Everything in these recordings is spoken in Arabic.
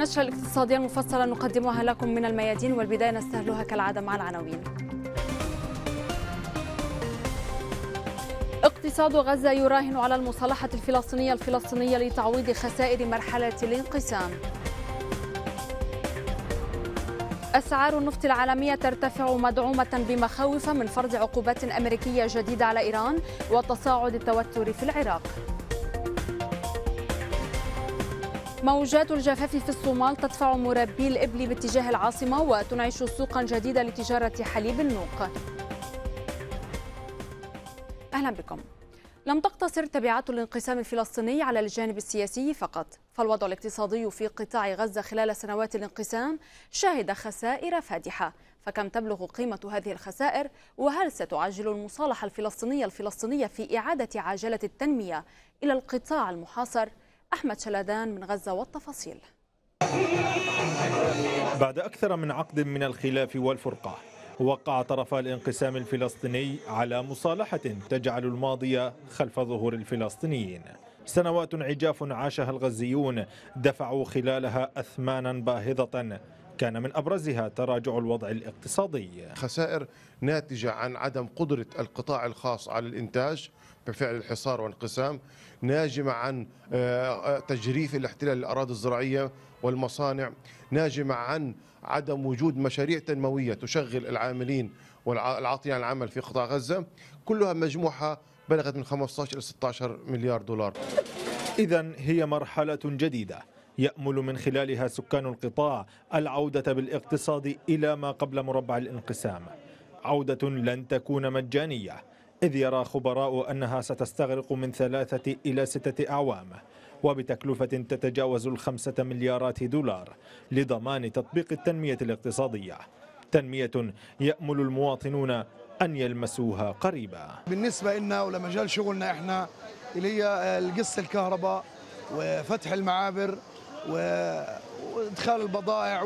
النشرة الاقتصادية المفصلة نقدمها لكم من الميادين والبداية نستهلها كالعادة مع العناوين. اقتصاد غزة يراهن على المصالحة الفلسطينية الفلسطينية لتعويض خسائر مرحلة الانقسام. أسعار النفط العالمية ترتفع مدعومة بمخاوف من فرض عقوبات أمريكية جديدة على إيران وتصاعد التوتر في العراق. موجات الجفاف في الصومال تدفع مربي الإبل باتجاه العاصمة وتنعش سوقا جديدة لتجارة حليب النوق. أهلا بكم. لم تقتصر تبعات الانقسام الفلسطيني على الجانب السياسي فقط فالوضع الاقتصادي في قطاع غزة خلال سنوات الانقسام شهد خسائر فادحة. فكم تبلغ قيمة هذه الخسائر؟ وهل ستعجل المصالحة الفلسطينية الفلسطينية في إعادة عجلة التنمية إلى القطاع المحاصر؟ أحمد شلادان من غزة والتفاصيل. بعد أكثر من عقد من الخلاف والفرقة وقع طرفا الانقسام الفلسطيني على مصالحة تجعل الماضي خلف ظهور الفلسطينيين. سنوات عجاف عاشها الغزيون دفعوا خلالها أثمانا باهظة. كان من أبرزها تراجع الوضع الاقتصادي. خسائر ناتجة عن عدم قدرة القطاع الخاص على الإنتاج بفعل الحصار وانقسام ناجمة عن آه، تجريف الاحتلال للأراضي الزراعية والمصانع ناجمة عن عدم وجود مشاريع تنموية تشغل العاملين والعاطية عن العمل في قطاع غزة. كلها مجموعة بلغت من 15 إلى 16 مليار دولار. إذا هي مرحلة جديدة. يأمل من خلالها سكان القطاع العودة بالاقتصاد إلى ما قبل مربع الانقسام. عودة لن تكون مجانية إذ يرى خبراء أنها ستستغرق من ثلاثة إلى ستة أعوام. وبتكلفة تتجاوز الخمسة مليارات دولار لضمان تطبيق التنمية الاقتصادية. تنمية يأمل المواطنون أن يلمسوها قريبا. بالنسبة لنا ولمجال شغلنا إحنا اللي هي القصة الكهرباء وفتح المعابر وإدخال البضائع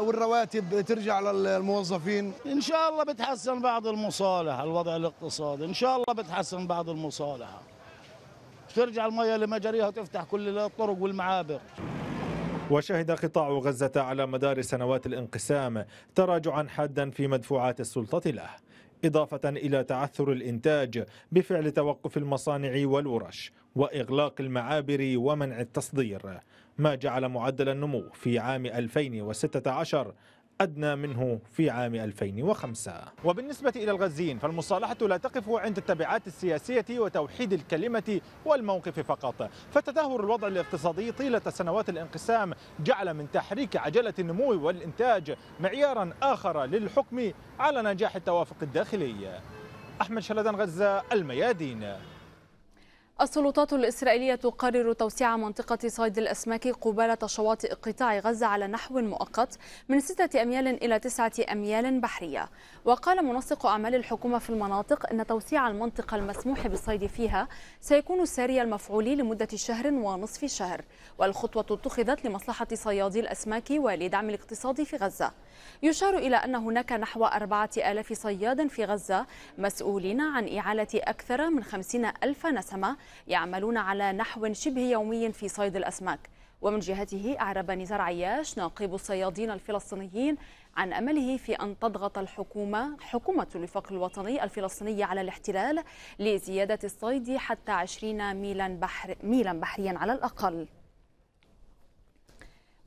والرواتب ترجع للموظفين. إن شاء الله بتحسن بعض المصالحه الوضع الاقتصادي. إن شاء الله بتحسن بعض المصالحه ترجع المياه لمجاريها وتفتح كل الطرق والمعابر. وشهد قطاع غزة على مدار سنوات الانقسام تراجعا حادا في مدفوعات السلطة له. إضافة إلى تعثر الإنتاج بفعل توقف المصانع والورش وإغلاق المعابر ومنع التصدير ما جعل معدل النمو في عام 2016 أدنى منه في عام 2005 وبالنسبة إلى الغزين فالمصالحة لا تقف عند التبعات السياسية وتوحيد الكلمة والموقف فقط. فتدهور الوضع الاقتصادي طيلة سنوات الانقسام جعل من تحريك عجلة النمو والإنتاج معيارا آخر للحكم على نجاح التوافق الداخلي. أحمد شلدان غزة الميادين. السلطات الإسرائيلية تقرر توسيع منطقة صيد الأسماك قبالة شواطئ قطاع غزة على نحو مؤقت من ستة أميال إلى تسعة أميال بحرية. وقال منسق أعمال الحكومة في المناطق أن توسيع المنطقة المسموح بالصيد فيها سيكون ساري المفعول لمدة شهر ونصف شهر. والخطوة اتخذت لمصلحة صيادي الأسماك ولدعم الاقتصاد في غزة. يشار إلى أن هناك نحو أربعة آلاف صياد في غزة مسؤولين عن إعالة أكثر من خمسين ألف نسمة يعملون على نحو شبه يومي في صيد الأسماك. ومن جهته أعرب نزار عياش ناقب الصيادين الفلسطينيين عن أمله في أن تضغط الحكومة حكومة الوفاق الوطني الفلسطيني على الاحتلال لزيادة الصيد حتى 20 ميلا, بحر ميلا بحريا على الأقل.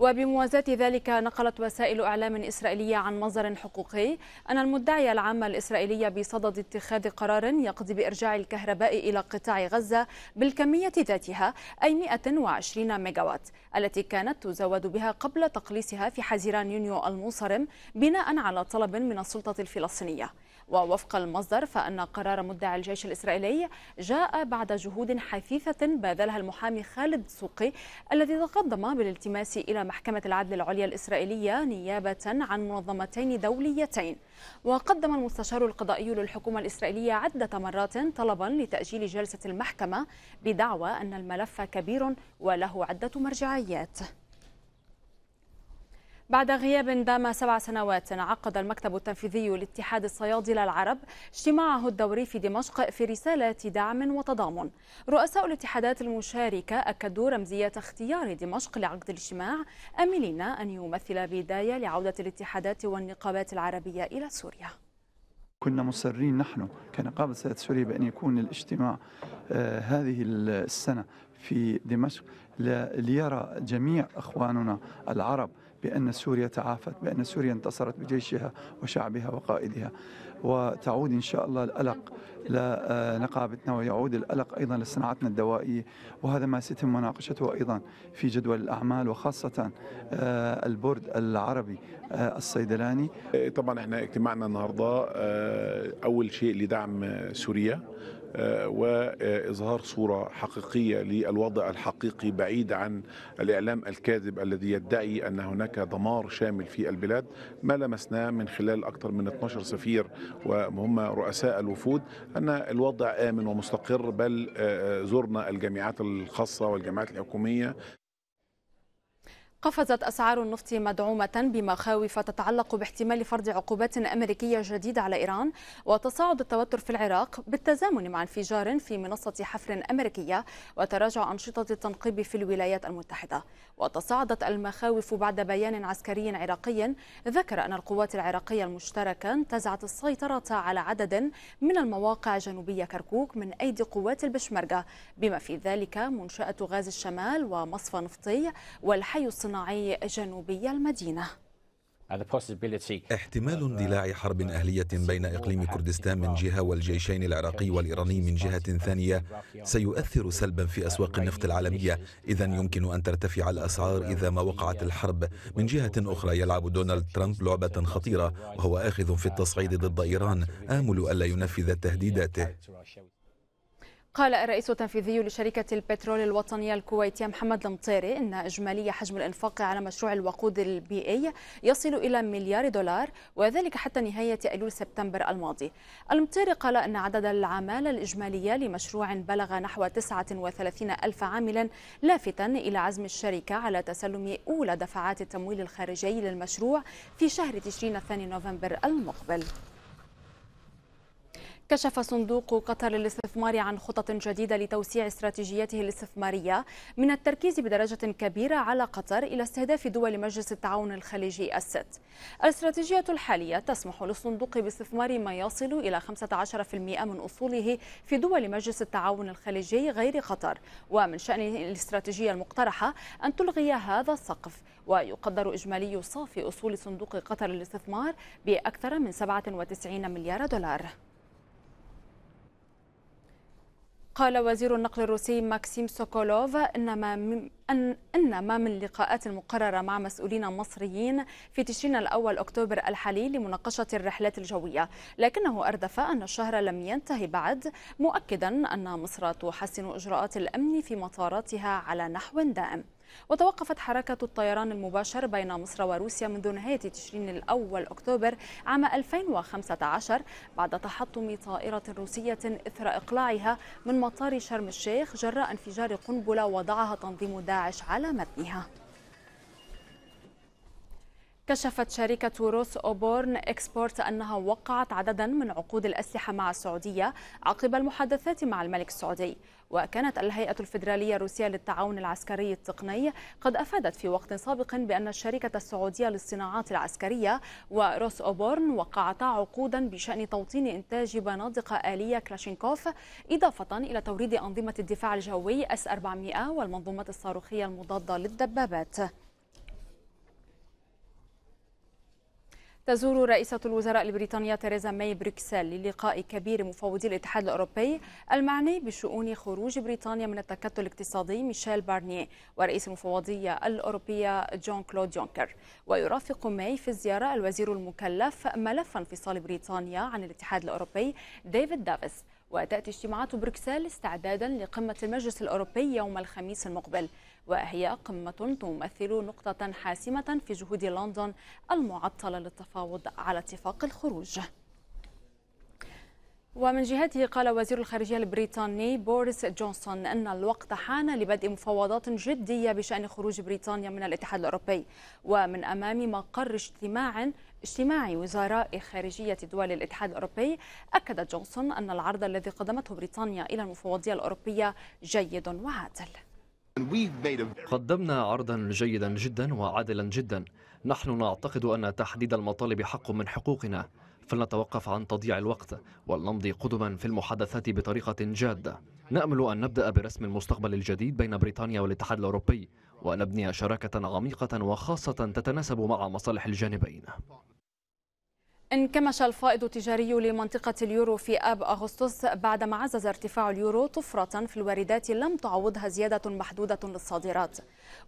وبموازاة ذلك نقلت وسائل إعلام إسرائيلية عن مصدر حقوقي أن المدعية العامة الإسرائيلية بصدد اتخاذ قرار يقضي بإرجاع الكهرباء إلى قطاع غزة بالكمية ذاتها أي 120 ميجاوات التي كانت تزود بها قبل تقليصها في حزيران يونيو المنصرم بناء على طلب من السلطة الفلسطينية. ووفق المصدر فأن قرار مدعي الجيش الإسرائيلي جاء بعد جهود حثيثة باذلها المحامي خالد سوقي الذي تقدم بالالتماس إلى محكمة العدل العليا الإسرائيلية نيابة عن منظمتين دوليتين. وقدم المستشار القضائي للحكومة الإسرائيلية عدة مرات طلبا لتأجيل جلسة المحكمة بدعوى أن الملف كبير وله عدة مرجعيات. بعد غياب دام سبع سنوات عقد المكتب التنفيذي لاتحاد الصيادلة العرب اجتماعه الدوري في دمشق في رسالة دعم وتضامن. رؤساء الاتحادات المشاركة أكدوا رمزية اختيار دمشق لعقد الاجتماع آملين أن يمثل بداية لعودة الاتحادات والنقابات العربية إلى سوريا. كنا مصرين نحن كنقابة سيادة سوريا بأن يكون الاجتماع آه هذه السنة في دمشق ليرى جميع أخواننا العرب بأن سوريا تعافت بأن سوريا انتصرت بجيشها وشعبها وقائدها. وتعود إن شاء الله الألق لنقابتنا ويعود الألق أيضا لصناعتنا الدوائية. وهذا ما سيتم مناقشته أيضا في جدول الأعمال وخاصة البورد العربي الصيدلاني. طبعا إحنا اجتماعنا النهارده أول شيء لدعم سوريا. وإظهار صورة حقيقية للوضع الحقيقي بعيد عن الإعلام الكاذب الذي يدعي أن هناك دمار شامل في البلاد ما لمسناه من خلال أكثر من 12 سفير وهم رؤساء الوفود أن الوضع آمن ومستقر بل زرنا الجامعات الخاصة والجامعات الحكومية. قفزت أسعار النفط مدعومة بمخاوف تتعلق باحتمال فرض عقوبات أمريكية جديدة على إيران وتصاعد التوتر في العراق بالتزامن مع انفجار في منصة حفر أمريكية وتراجع أنشطة التنقيب في الولايات المتحدة. وتصاعدت المخاوف بعد بيان عسكري عراقي. ذكر أن القوات العراقية المشتركة انتزعت السيطرة على عدد من المواقع جنوبية كركوك من أيدي قوات البشمركة بما في ذلك منشأة غاز الشمال ومصفى نفطي والحي الصناعي الصناعي جنوبي المدينة. احتمال اندلاع حرب أهلية بين إقليم كردستان من جهة والجيشين العراقي والإيراني من جهة ثانية سيؤثر سلبا في أسواق النفط العالمية. إذا يمكن أن ترتفع الأسعار إذا ما وقعت الحرب. من جهة أخرى يلعب دونالد ترامب لعبة خطيرة وهو آخذ في التصعيد ضد إيران آمل ألا ينفذ تهديداته. قال الرئيس التنفيذي لشركة البترول الوطنية الكويتية محمد المطيري إن إجمالي حجم الإنفاق على مشروع الوقود البيئي يصل إلى مليار دولار وذلك حتى نهاية أيلول سبتمبر الماضي. المطيري قال أن عدد العمالة الإجمالية لمشروع بلغ نحو 39 ألف عامل لافتا إلى عزم الشركة على تسلم أولى دفعات التمويل الخارجي للمشروع في شهر تشرين الثاني نوفمبر المقبل. كشف صندوق قطر للاستثمار عن خطط جديدة لتوسيع استراتيجيته الاستثمارية من التركيز بدرجة كبيرة على قطر إلى استهداف دول مجلس التعاون الخليجي الست. الاستراتيجية الحالية تسمح للصندوق باستثمار ما يصل إلى 15% من أصوله في دول مجلس التعاون الخليجي غير قطر ومن شأن الاستراتيجية المقترحة أن تلغي هذا السقف. ويقدر إجمالي صافي أصول صندوق قطر للاستثمار بأكثر من 97 مليار دولار. قال وزير النقل الروسي ماكسيم سوكولوف إن ما من أن ما من لقاءات مقررة مع مسؤولين مصريين في تشرين الأول أكتوبر الحالي لمناقشة الرحلات الجوية. لكنه أردف أن الشهر لم ينتهي بعد مؤكدا أن مصر تحسن إجراءات الأمن في مطاراتها على نحو دائم. وتوقفت حركة الطيران المباشر بين مصر وروسيا منذ نهاية تشرين الأول أكتوبر عام 2015 بعد تحطم طائرة روسية إثر إقلاعها من مطار شرم الشيخ جراء انفجار قنبلة وضعها تنظيم داعش على متنها. كشفت شركة روس أوبورن إكسبورت أنها وقعت عددا من عقود الأسلحة مع السعودية عقب المحادثات مع الملك السعودي. وكانت الهيئة الفيدرالية الروسية للتعاون العسكري التقني قد أفادت في وقت سابق بأن الشركة السعودية للصناعات العسكرية وروس أوبورن وقعتا عقودا بشأن توطين إنتاج بنادق آلية كلاشينكوف إضافة إلى توريد أنظمة الدفاع الجوي اس 400 والمنظومات الصاروخية المضادة للدبابات. تزور رئيسة الوزراء البريطانية تيريزا ماي بروكسل للقاء كبير مفوضي الاتحاد الأوروبي المعني بشؤون خروج بريطانيا من التكتل الاقتصادي ميشيل بارنيه ورئيس المفوضية الأوروبية جون كلود يونكر. ويرافق ماي في الزيارة الوزير المكلف ملف انفصال بريطانيا عن الاتحاد الأوروبي ديفيد دافيس. وتأتي اجتماعات بروكسل استعدادا لقمة المجلس الأوروبي يوم الخميس المقبل. وهي قمة تمثل نقطة حاسمة في جهود لندن المعطلة للتفاوض على اتفاق الخروج. ومن جهته قال وزير الخارجية البريطاني بوريس جونسون أن الوقت حان لبدء مفاوضات جدية بشأن خروج بريطانيا من الاتحاد الأوروبي ومن أمام مقر اجتماع اجتماع وزراء خارجية دول الاتحاد الأوروبي أكد جونسون أن العرض الذي قدمته بريطانيا إلى المفوضية الأوروبية جيد وعادل. قدمنا عرضا جيدا جدا وعادلا جدا. نحن نعتقد أن تحديد المطالب حق من حقوقنا. فلنتوقف عن تضييع الوقت ولنمضي قدما في المحادثات بطريقة جادة. نأمل أن نبدأ برسم المستقبل الجديد بين بريطانيا والاتحاد الأوروبي ونبني شراكة عميقة وخاصة تتناسب مع مصالح الجانبين. انكمش الفائض التجاري لمنطقة اليورو في آب أغسطس بعدما عزز ارتفاع اليورو طفرة في الواردات لم تعوضها زيادة محدودة للصادرات.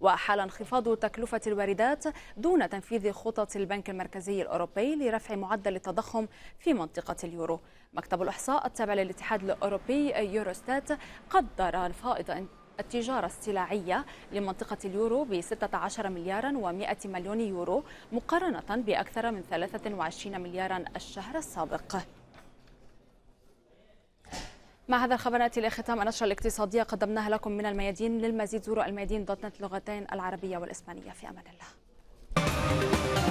وحال انخفاض تكلفة الواردات دون تنفيذ خطط البنك المركزي الأوروبي لرفع معدل التضخم في منطقة اليورو. مكتب الإحصاء التابع للاتحاد الأوروبي يوروستات قدر الفائض التجارة السلعية لمنطقة اليورو ب 16 مليارا و100 مليون يورو مقارنة بأكثر من 23 مليارا الشهر السابق. مع هذا الخبر ناتي لختام النشرة الاقتصادية قدمناها لكم من الميادين للمزيد زوروا الميادين دوت نت لغتين العربية والإسبانية. في أمان الله.